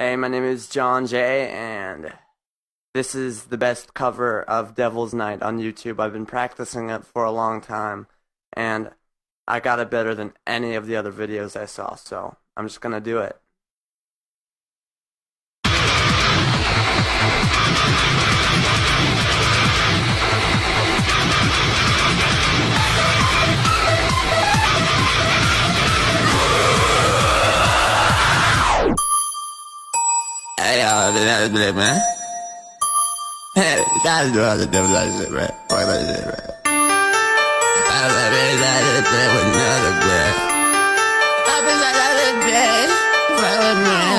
Hey, my name is Jon Jay, and this is the best cover of Devil's Night on YouTube. I've been practicing it for a long time, and I got it better than any of the other videos I saw, so I'm just gonna do it. Man. Hey, guys do all the devil that shit, man. Fuck that shit, man. I'm a bitch out of bed with another bitch. I'm a bitch out of bed. Fuck with me.